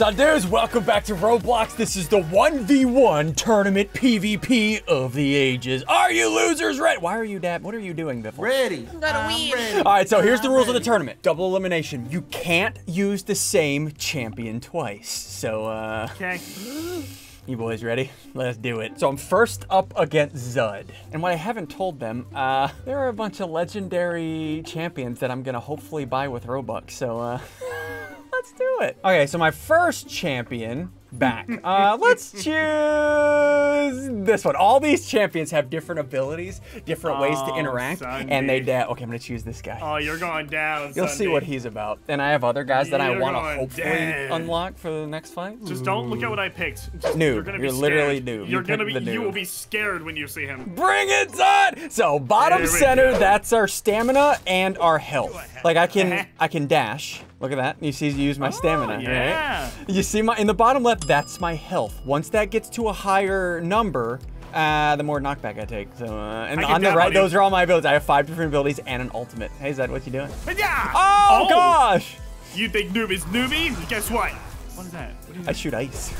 So welcome back to Roblox. This is the 1v1 tournament PvP of the ages. Are you losers ready? Why are you dad? What are you doing, Biffle? Ready. Gotta I'm win. ready. All right, so here's the I'm rules of the tournament. Double elimination. You can't use the same champion twice. So, uh, Okay. you boys ready? Let's do it. So I'm first up against Zud. And what I haven't told them, uh, there are a bunch of legendary champions that I'm gonna hopefully buy with Robux. So, uh, let's do it. Okay, so my first champion back. Uh, let's choose this one. All these champions have different abilities, different ways to Oh, interact, Sundee. and they da- Okay, I'm gonna choose this guy. Oh, you're going down. You'll see what he's about. And I have other guys that I You're want to hopefully dead. unlock for the next fight. Just don't look at what I picked. Just, Noob. You're, gonna be You're literally noob. You You're gonna be. You will be scared when you see him. Bring it, Zod! So bottom center, go. that's our stamina and our health. Like I can, I can dash. Look at that. You see, you use my stamina, Oh, yeah. right? You see my in the bottom left, that's my health. Once that gets to a higher number, uh, the more knockback I take. So, uh, and on the right, those are all my abilities. I have five different abilities and an ultimate. Hey, Zed, what you doing? Yeah. Oh, gosh! You think noob is newbie? Guess what? What is that? What is I shoot ice.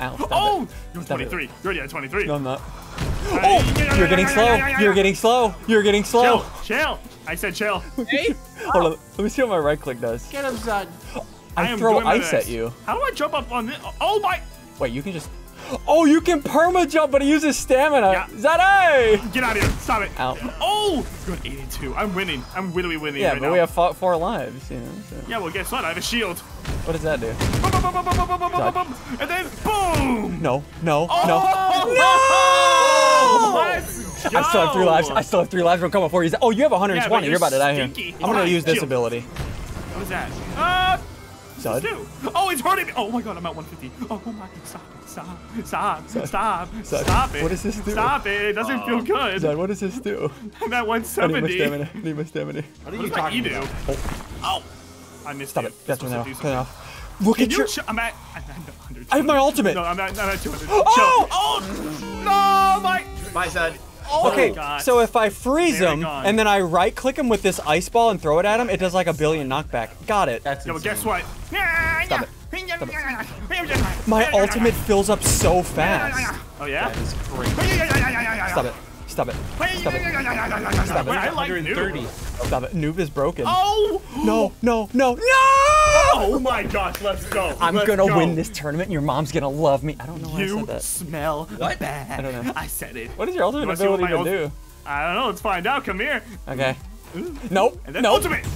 Ow, Oh, it. you're Stop it. 23. You're already at 23. No, I'm not. Oh, you're getting slow. You're getting slow. You're getting slow. Chill. Chill. I said chill. Hey? oh. On. Let me see what my right click does. Get him, son. I, I throw ice at you. How do I jump up on this? Oh my! Wait, you can just. Oh, you can perma jump, but he uses stamina. Yeah. Zadai! Get out of here! Stop it! Out. Oh, it's going 82. I'm winning. I'm literally winning. Yeah, right but now. we have four, four lives. You know, so. Yeah, well, guess what? I have a shield. What does that do? Dodge. And then boom! No, no, oh, no! No! no! I still have three lives. I still have three lives. I'm coming for you. Oh, you have 120. Yeah, but you're about to die stinky. here. I'm gonna use this shield. ability. What is that? Uh, Zud. do. Oh, it's hurting me. Oh my god, I'm at 150. Oh my, god, stop, stop, stop, stop, Zud, stop it. what does this do? Stop it. It doesn't feel good. Zud, what does this do? I'm at I need my stamina. I need my stamina. What are What you does my E talking do? about? Oh, I missed Stop you. it. That's Supposed one to now. do Turn off. Look Can at you your. I'm at. I'm at 100. I have my ultimate. No, I'm at, I'm at 200. Oh! Chill. Oh! No, my. Bye, son. Oh Okay, god. so if I freeze Very him gone. and then I right click him with this ice ball and throw it at him, it does like a billion knockback. Got it. That's Yeah, but guess what? Stop it. My ultimate fills up so fast. Oh yeah. That is great. Stop it. Stop it. Stop it. Stop it. I like 130. noob. Stop it. Noob is broken. Oh! No, no, no, no! Oh my gosh, let's go. I'm Let's gonna go. win this tournament and your mom's gonna love me. I don't know why I said that. You smell bad. I don't know. I said it. What does your ultimate wanna ability even do? I don't know. Let's find out. Come here. Okay. Nope. And then Nope. ultimate.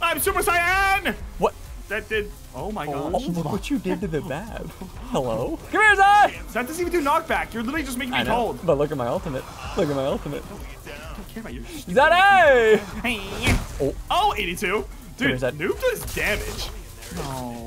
I'm Super Saiyan. What? That did. Oh my Oh, gosh. look what you did to the bab. Hello? Come here, Zai! That doesn't even do knockback. You're literally just making me cold. but look at my ultimate. Look at my ultimate. I don't care about your. Zade! Oh. oh, 82. Dude, Here's that. noob does damage.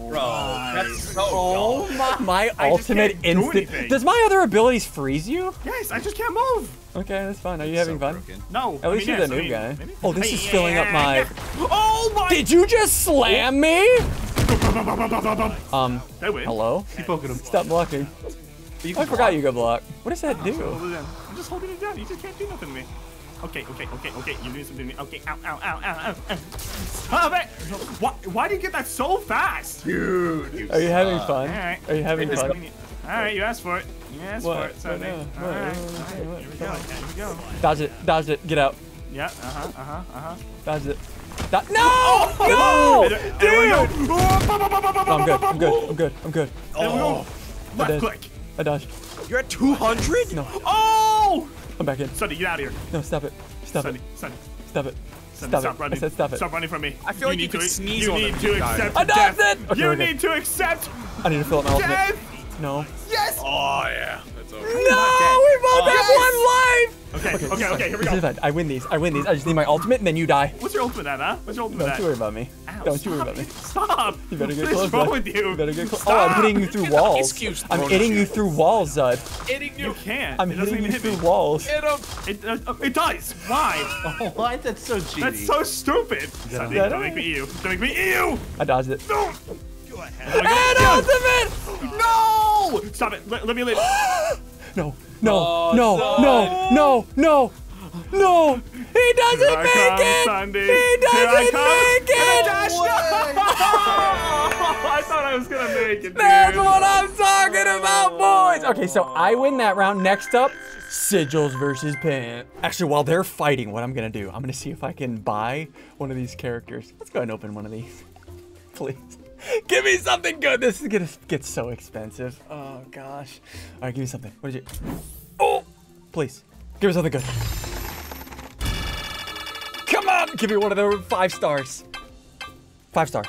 bro, that's so Oh dumb. my I ultimate do instant. anything. Does my other abilities freeze you? Yes, I just can't move. Okay, that's fine. Are you having fun? No. At least I mean, you're the yes, I mean, guy. maybe. Oh, this is filling up my. Oh my. Did you just slam me? Um, hello? Keep poking him. Stop blocking. You I can forgot you could block. What does that do? I'm just holding it down. You just can't do nothing to me. Okay, okay, okay, okay. You're doing something to me. Okay, ow, ow, ow, ow, ow. ow. Stop it! Why, why do you get that so fast? Dude. Are you having fun? Alright. Are you having It's fun? Alright, you asked for it. You asked What? for it, Sundee. What? What? Alright, What? alright, here we go, here we go. Dodge it. Dodge it. Get out. Yeah, uh-huh, uh-huh, uh-huh. Dodge it. Do- no! No! Dude! Dude! No, I'm good. I'm good. I'm good. I'm good. Oh. Left did. click. I dodged. You're at 200? No. Oh! I'm back in. Sundee, get out of here. No, stop it. Stop Sundee, it. Sundee. Stop it. Sundee, Stop stop it. running. I said stop it. Stop running from me. I feel like you could to, sneeze you on need them to if you died. accept I dodged death. it! Okay, you okay. need to accept I need to fill up my ultimate. death. No. Yes! Oh, yeah. That's over. No! We both have one life! Okay, okay, okay, here we go. fine. I win these. I win these. I just need my ultimate and then you die. What's your ultimate at, huh? What's your ultimate Don't at? you worry about me. Ow, Don't you worry about me. Stop! You better get What is close. wrong bud. with you? You better get close. Oh, I'm hitting you through walls. Excuse I'm hitting you you. through walls, Zud. Hitting You you. can't. I'm it doesn't hitting even you hit through me. walls. Hit him. It, uh, it does. Why? Oh, what? That's so cheaty. That's so stupid. Sundee, that don't it? make me ew. Don't make me ew. I dodged it. No. Go ahead. And ultimate! No! Stop it. Let, let me live. No, no, Oh, no, son. no, no, no, no. He doesn't Here I make come, it. Sandy. He doesn't make it. I thought I was gonna make it, dude. That's what I'm talking about, boys. Okay, so I win that round. Next up, Sigils versus Pat. Actually, while they're fighting, what I'm gonna do, I'm gonna see if I can buy one of these characters. Let's go ahead and open one of these, please. Give me something good. This is gonna get so expensive. Oh gosh. All right, give me something. What did you? Oh, please, give me something good. Come on, give me one of the five stars. Five star.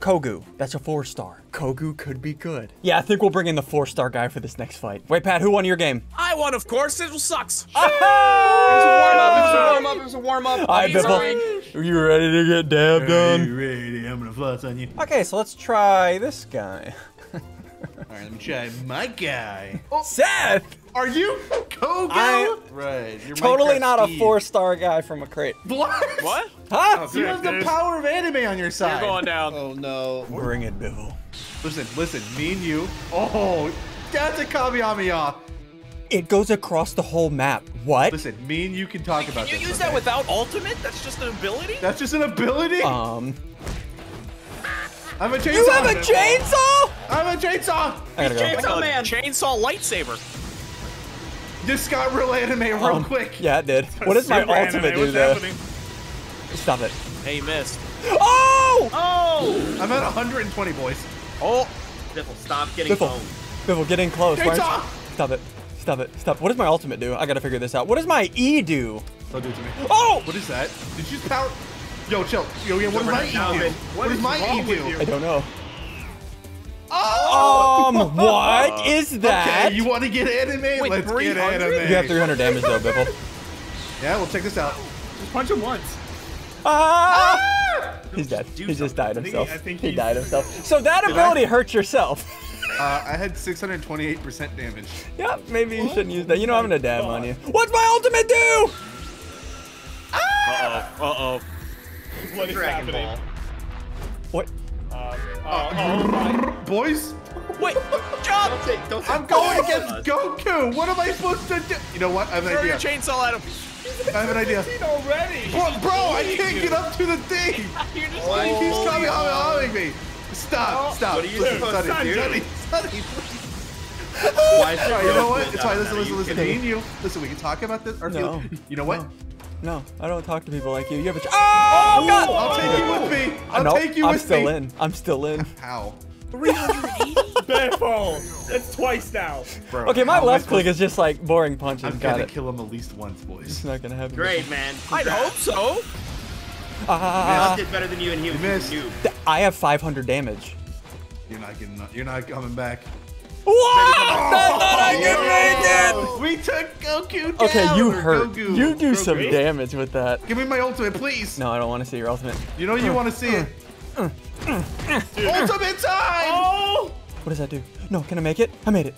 Kogu. That's a four star. Kogu could be good. Yeah, I think we'll bring in the four star guy for this next fight. Wait, Pat, who won your game? I won, of course. It sucks. Ah! Warm up, it was a warm up. It was a Sorry. Bibble. Are you ready to get dabbed on? ready? I'm gonna floss on you. Okay, so let's try this guy. All right, let me try my guy. Seth! Are you Kogo? I- right. You're Totally Minecraft not a four star guy from a crate. What? What? Huh? You have the power of anime on your side. You're going down. Oh no. Bring it, Bibble. Listen, listen. Me and you. Oh, that's a Kamehameha. It goes across the whole map. What? Listen, me and you can talk about Can you this. use okay? that without ultimate? That's just an ability? That's just an ability. Um, I have a chainsaw. you have a chainsaw? I have a chainsaw. I gotta go. Chainsaw Man. Chainsaw lightsaber. This got real anime real Um, quick. Yeah, it did. What does my ultimate do what's though? Stop it. Hey, missed. Oh! Oh! I'm at 120 boys. Oh, Biffle, stop getting Biffle. home. Bibble, get in close. Why Chainsaw. Stop it. Stop it. Stop. What does my ultimate do? I gotta figure this out. What does my E do? Don't do it to me. Oh! What is that? Did you just power? Yo, chill. Yo, yeah. What does my E do? What does my E do? I don't know. Oh! Um, what is that? Okay, you want to get anime? Wait, Let's get 300? anime. You have 300 damage though, Bibble. Yeah, well, check this out. Just punch him once. Ah! He's dead. do He just died I think he- himself. I think he he's- died himself. So that ability hurts yourself. Uh, I had 628% damage. yeah, maybe you shouldn't use that. You know I'm gonna dab on you. What's my ultimate do? uh-oh, uh-oh. What is Dragon happening? Ball. What? Uh, oh, oh. Boys, Wait, jump! Don't say, don't say I'm going Oh, against uh, Goku. What am I supposed to do? You know what? I have an Throw idea. your chainsaw at him. I have an idea. Already. Bro, bro, I can't get up to the thing. You're just What? He keeps coming on me. Stop, stop. What are you Listen, supposed Sonny, to do? Sonny, Sonny, please. Why is right, you know what? It's fine. Listen, listen, listen. Me and you. Listen, we can talk about this. Or No. You know what? No. No, I don't talk to people like you. You have a. Ch- oh God! I'll take you with me. I'll no, take you I'm with still me. in. I'm still in. How? Biffle. That's twice now. Bro, Okay, my how am I left click is just like boring punches. I'm Got gonna it. kill him at least once, boys. It's not gonna happen. Great, man. I'd hope so. Ah, ah, ah Miles ah. did better than you, and he was You missed. a noob. th- I have 500 damage. You're not getting. You're not coming back. What? That's not I can make it. We took Goku down. Okay, you hurt. Goku. You do some damage with that. Give me my ultimate, please. No, I don't want to see your ultimate. You know you want to see it. ultimate time. Oh! What does that do? No, can I make it? I made it.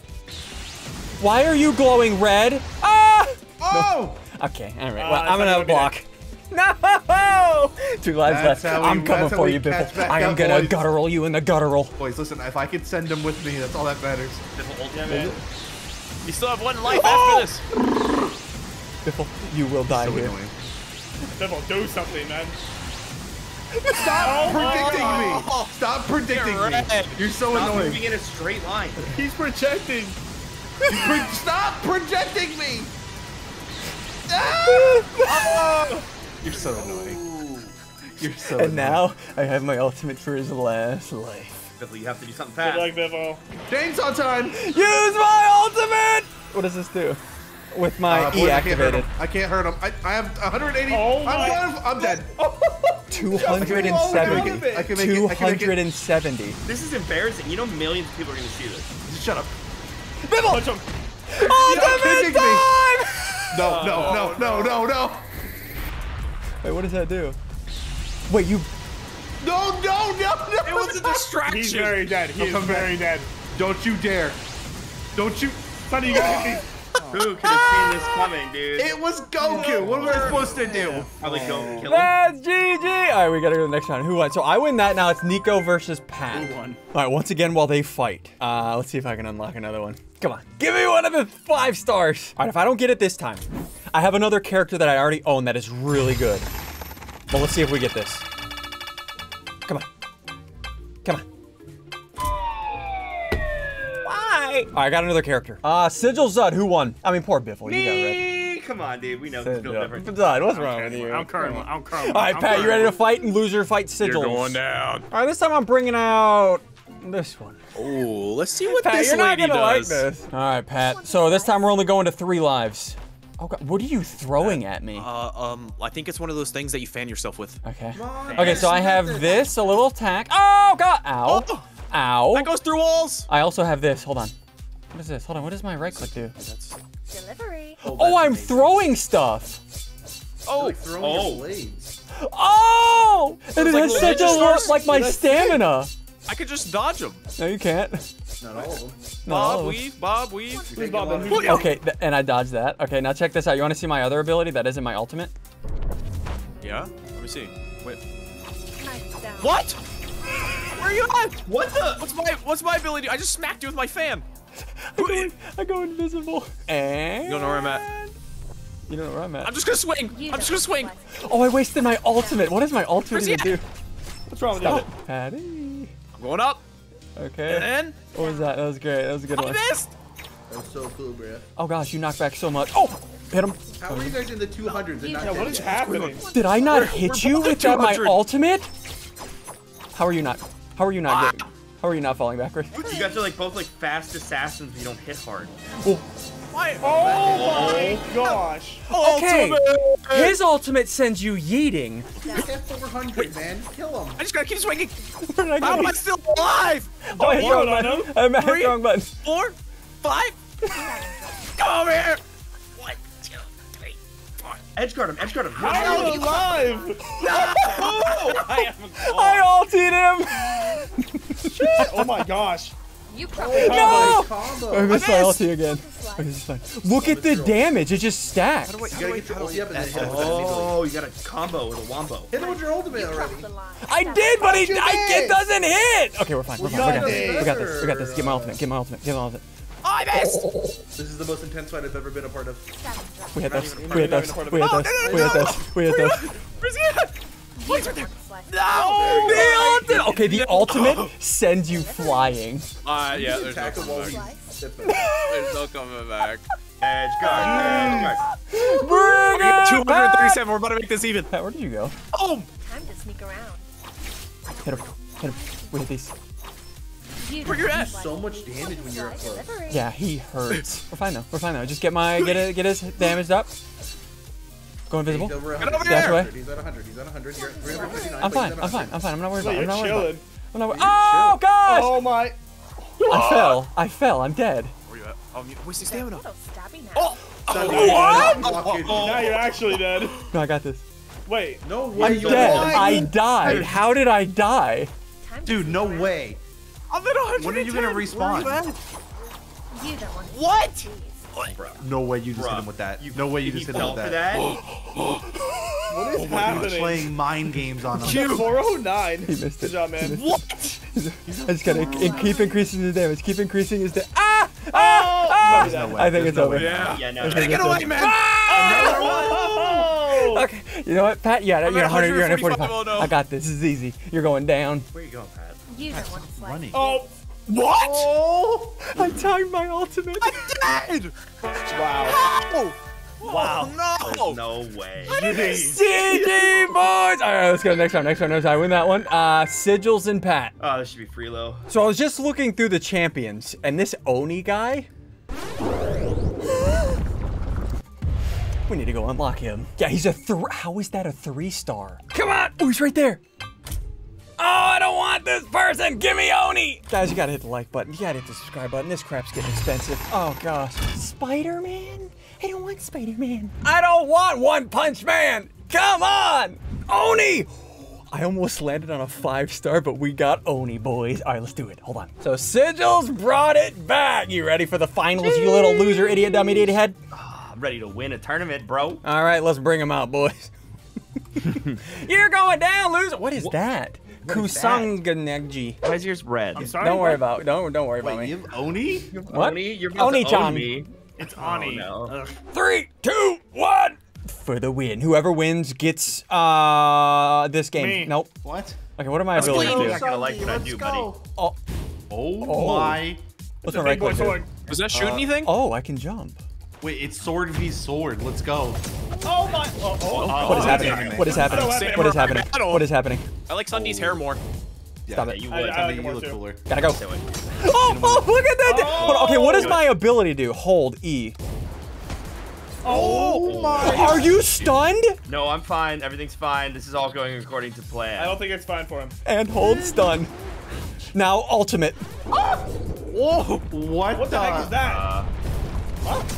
Why are you glowing red? Ah! Oh! Okay, all right. Uh, Well, it's I'm gonna gonna block. No! Two lives That's left. we- I'm coming for you, catch Biffle. I am gonna boys. guttural you in the guttural. Boys, listen. If I could send him with me, that's all that matters. Biffle Yeah, ultimate. man. You still have one life Oh! after this. Biffle, you will die So here. annoying. Biffle, do something, man. Stop predicting Oh. me. Stop predicting You're me. right. You're so Stop annoying. moving in a straight line. He's projecting. Pro- Stop projecting me. Ah! You're so annoying. You're so. And now I have my ultimate for his last life. Biffle, you have to do something Good fast. luck, Biffle. chainsaw time. Use my ultimate! What does this do? With my Uh, boys, E I can't hurt him. I can't hurt him. I, I have 180. Oh I'm my- I'm dead. Oh, I can make 270. it. I can make it. I can make it. 270. This is embarrassing. You know millions of people are going to see this. Shut up. Bibble! punch him. Ultimate kicking me. time! No, no, no, no, no, no. Wait, what does that do? Wait, you. No, no, no, no. It was a distraction. He's very dead. He is come back. very dead. Don't you dare. Don't you. Sonny, you gotta hit these. Who could have seen this coming, dude? It was Goku. What was I supposed to do? Probably go kill him. That's GG! Alright, we gotta go to the next round. Who won? So I win that. Now it's Nico versus Pat. Who won? Alright, once again, while they fight. Uh, let's see if I can unlock another one. Come on. Give me one of the five stars. Alright, if I don't get it this time, I have another character that I already own that is really good. Well, let's see if we get this. Come on. Come on. Why? All right, I got another character. Uh, Sigil Zud, who won? I mean, poor Biffle. You got red. Me? Come on, dude. We know it's built different. Zud, what's wrong with you? I'm current. I'm current. All right, I'm Pat, you ready to fight and loser fight Sigils? You're going down. All right, this time I'm bringing out this one. Ooh, let's see what Pat, this you're not lady gonna like does. this. All right, Pat. So this time we're only going to three lives. Oh God, what are you throwing at me? Uh, um, I think it's one of those things that you fan yourself with. Okay. on, Okay, so I have this, a little attack. Oh God! Ow! Oh, Ow! that goes through walls. I also have this. Hold on. What is this? Hold on. What does my right click do? That's, Delivery. Oh, I'm throwing stuff. oh, Like throwing Oh. your blades. Oh! And it like has little such a ninja lot like my stamina. I could just dodge them. No, you can't. Not all of them. Bob of weave, Bob weave. Who's Bob a lot and of who's damage. Okay, th- and I dodged that. Okay, now check this out. You want to see my other ability that isn't my ultimate? Yeah. Let me see. Wait. Nice. What? Where are you at? What the? What's my What's my ability? I just smacked you with my fan. I go, in- I go invisible. And You don't know where I'm at. You don't know where I'm at. I'm just gonna swing. I'm just gonna swing. Oh, I wasted my ultimate. What is my ultimate Where's gonna do? What's wrong with Stop you? it. Patty. I'm going up. Okay. And then What was that? That was great. That was a good I one. missed. That was so cool, bruh. Oh gosh, you knocked back so much. Oh, hit him. How are you guys in the 200s and not Yeah, what dead is yet? happening? Did I not We're- hit we're you with my ultimate? How are you not? How are you not ah. getting? How are you not falling backwards? You guys are like both like fast assassins, but you don't hit hard. Oh, Why? Oh my oh gosh. okay. Ultimate. His ultimate sends you yeeting. Back at 400, man. Kill him. I just gotta keep swinging. I How am I still alive? Oh, I hit wrong on button. I'm at the wrong button. Four, five. Come over here. One, two, three, four. Edge guard him. Edge guard him. I'm alive. I am. I ulted him. Oh my gosh. You probably No! Combo. I missed my missed. ulti again. Okay, this is fine. Look at the damage. It just stacks. You gotta get your ulti up and then hit him with that immediately. Oh, you got a combo with a wombo. Hit him with your ultimate already. crossed the line. I did, but it, you I, it doesn't hit. Okay, we're fine. We're fine. We you got, got this. we got this. We got this. Get my ultimate. Get my ultimate. Get my ultimate. I missed. This is the most intense fight I've ever been a part of. We had this. We had not this. even a part We had hit Oh, this. no, no, We had no. this. We had this. Where's he at? What's right there? Slice. No. The ultimate. Okay, the ultimate sends you flying. Uh, yeah. There's no Attack him while coming back. There's no coming back. Edge guard. Edge guard. Bring it 237. We're about to make this even. Pat, where did you go? Oh! Time to sneak around. Hit him. Hit him. We hit these. You Where you at? So much damage when you're up close. Yeah, he hurts. We're fine though. We're fine though. Just get my get it get his damaged up. Go invisible. He's over Get 100. over Dash here. away. He's at 100. He's at 100. You're at 359. I'm fine. I'm fine. I'm fine. I'm not worried No, about it. I'm you're not worried about it. I'm not worried. Oh chill. gosh! Oh my. I ah! fell. I fell. I'm dead. Where you at? Oh, I'm stamina. Little. Oh. oh what? fucking- Now you're actually dead. No, I got this. Wait. No way. I'm dead. I died. How did I die? Dude, no way. I'm at 110. When are you gonna respawn? You? You don't want to What? See these. No way you just Bruh. hit him with that. You- no way you just hit him with for that. that. What is You're happening? playing mind games on him. Q 409. He missed Good it. job, man. What? I just gotta in- keep increasing his damage. Keep increasing his damage. Ah! Ah! Ah! There's no. I think There's it's no over. way. Yeah. Yeah, no. I think Get it's away, man. Oh! Okay, you know what, Pat? Yeah, you're 100. You're 145. 145. Oh, no. I got this. This is easy. You're going down. Where you going, Pat? You don't want to slice. Running. Oh! What? Oh! I timed my ultimate. I'm dead. Wow. Oh. Wow. no. There's no way. CG boys! All right, let's go next round. Next round. Next round. I win that one. Uh, sigils and Pat. Oh, this should be Freelo. So I was just looking through the champions, and this Oni guy. We need to go unlock him. Yeah, he's a three. How is that a three star? Come on! Oh, he's right there. Oh, I don't want this person. Give me Oni. Guys, you gotta hit the like button. You gotta hit the subscribe button. This crap's getting expensive. Oh gosh. Spider Man? I don't want Spider Man. I don't want One Punch Man. Come on, Oni. I almost landed on a five star, but we got Oni, boys. All right, let's do it. Hold on. So Sigils brought it back. You ready for the finals, you little loser, idiot, dummy, idiot head? I'm ready to win a tournament, bro. All right, let's bring him out, boys. You're going down, loser. What is that? Kusanganegji. Why is yours red? I'm sorry. Don't worry what? about. Don't don't worry about Wait, me. you have Oni? What? Oni, you're about to Oni-chan. own me. It's Ani. no. Three, two, one. for the win. Whoever wins gets uh this game. Me. Nope. What? Okay, what am I Let's ability go. to You're do? not gonna like what I do, go. Oh, Oh, Oh. my. what's my right click do? Does that shoot anything? Oh, I can jump. Wait, it's sword v sword. Let's go. Oh my. Oh, oh, What is oh, happening? anime. What is happening? I don't have What is happening? battle. What is happening? I like Sundee's hair more. Yeah, Stop Yeah, it. you I- would. I- Sundee, like you look too. cooler. Gotta go. Do it. Oh, oh, look at that! Hold on, Okay, what does Oh. my ability do? Hold E. Oh my. Are you stunned? No, I'm fine. Everything's fine. This is all going according to plan. I don't think it's fine for him. And hold stun. Now ultimate. Whoa! What, What the heck is that? Uh,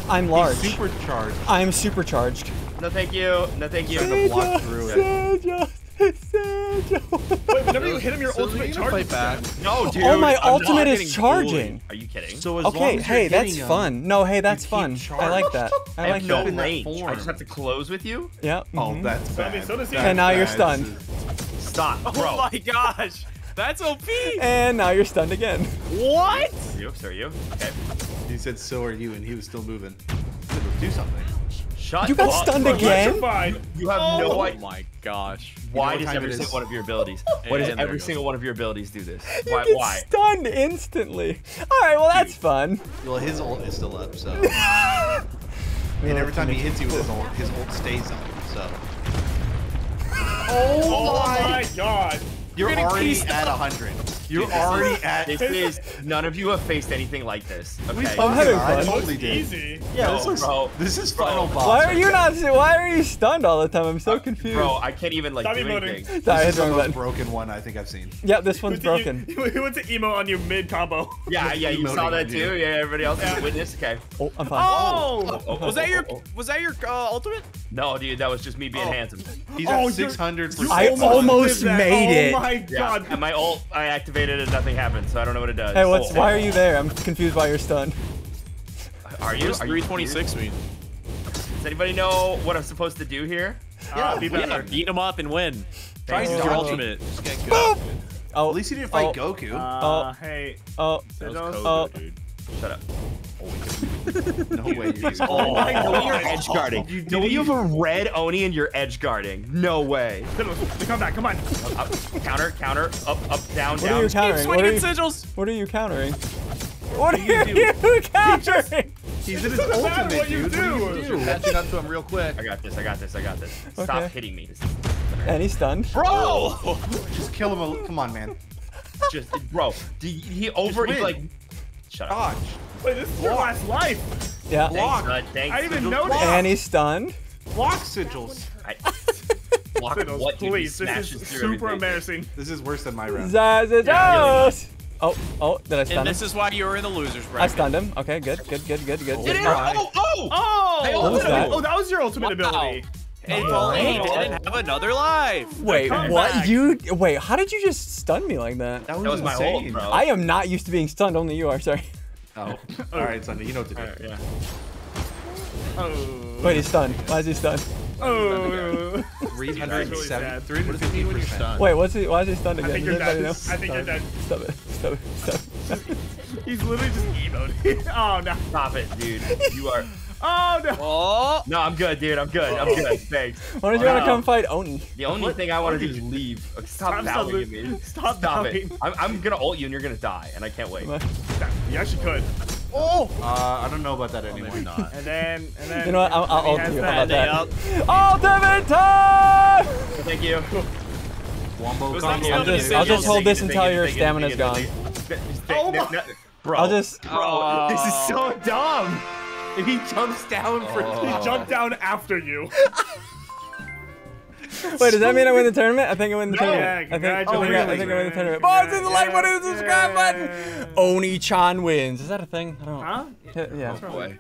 I'm large. Supercharged. I'm supercharged. no, thank you. No, thank you. Trying to block through it. Sergio, Sergio. Wait, whenever you hit him, your ultimate charge. fight back. No, dude. Oh, my I'm ultimate is charging. bullied. Are you kidding? So as long Okay, as hey, that's hitting 'em- fun. No, hey, that's keep fun. I like that. I I like have no that. range. I form. just have to close with you. Yeah. Oh, mhm. that's So, I mean, bad. so does he. And now you're bad. stunned. Stop, Oh my gosh. That's OP. And now you're stunned again. What? You, so are you? Okay. He said, "So are you," and he was still moving. Let's do something. Shut You got up. stunned again? You have Oh no idea. Oh my gosh. Why what does time every single one of your abilities, why does every single one of your abilities do this? You Why? get Why? stunned instantly. All right, well that's fun. Well, his ult is still up, so. and every time he hits you with his ult, his ult stays up. So. Oh, oh my god. You're getting already pieced at up. 100. You're already at. This is none of you have faced anything like this. Okay. I'm having I fun. totally did. Easy. Yeah, No, this is bro. this is Bro. final boss. Why are you not? Why are you stunned all the time? I'm so confused. Bro, I can't even like Stop do emoting. anything. Sorry, This is the the most button. broken one I think I've seen. Yep, this one's He broken. went to emo on you mid combo. Yeah, yeah, you saw that on you. too. Yeah, everybody else is a witness. Okay. Oh, I'm fine. Oh, oh, was that oh, your oh, was that your uh, ultimate? No, dude, that was just me being Oh. handsome. He's Oh, at you're- 600 You I almost made it. Oh my god. And my ult, I activated and nothing happened, so I don't know what it does. Hey, what's? Oh, Why are you there? I'm confused why you're stunned. Are What you? does Are you 326 mean? Does anybody know what I'm supposed to do here? Uh, be Yeah, beat him up and win. Try Use your ultimate. Just get good. Oh, At least he didn't fight Oh. Goku. Uh, Oh. hey. oh, That was Oh. Kogo, Oh. dude. Shut up. no way. You're Oh, my God. you're edge guarding. You Do you have a red Oni and you're edge guarding? No way. Come back, come on. Up, counter, counter, up, up, down, what are down. you Keep countering? What are swinging you, sigils. what are you countering? What are you you countering? He's in his doesn't matter ultimate, what you dude. What do. do you do? Catching up to him real quick. I got this. I got this. I got this. Stop Okay. hitting me. And he's stunned. bro. Just kill him. A, come on, man. Just bro. He, he over. Just He's like. Shut up. Dodge. Wait, this is your last life. Yeah. Thanks, Block. bud. Thanks. I didn't even Sigils. notice. And he's stunned. Block sigils. Block Sigils, what, dude? Please, this is super everything. embarrassing. This is worse than my round. Zazajos! Oh, oh, did I stun And him? this is why you were in the losers bracket. I stunned him. Okay, good, good, good, good, good. Oh, good. It is. Oh, oh. Oh! Hey, what was that? Oh, that was your ultimate Wow. ability. If only he didn't have another life. Wait, Come what? back. You wait? How did you just stun me like that? That was, That was my insane. ult, bro. I am not used to being stunned. Only you are. Sorry. Oh. All right, Sundee. You know what to do. Alright, yeah. Oh. Wait, he's stunned. Why is he stunned? Oh. 307, really sad. 350%. Wait, what's he? Why is he stunned I again? think you're Does dead. know? I think you're dead. Stop it! Stop it! Stop it! He's literally just emoting. oh no. Stop it, dude. You are. Oh no. Oh, No, I'm good, dude. I'm good. I'm good. Thanks. Why don't you want to Wow. come fight Oni? The only thing I want to do is leave. Stop Stop, stop, bowing at me. stop Stop it. I'm, I'm gonna ult you and you're gonna die, and I can't wait. You actually could. Uh, I don't know about that anymore. maybe not. And then, and then. You know what? I'll, I'll ult you. How about that? up. Ultimate time! Thank you. Wombo was combo. I'll just, I'll just hold this until your thank you, stamina's thank you, gone. Oh my- Bro, I'll just. bro, this is so dumb. He jumps down for Oh. He jumped down after you. Wait, does that mean I win the tournament? I think I win the No. tournament. Yeah, I think, I think, I, think I win the congratulations. tournament. Boys, hit the like button, hit the subscribe Yeah. button. Oni-chan wins. Is that a thing? I don't. Huh? Yeah. yeah. Boy.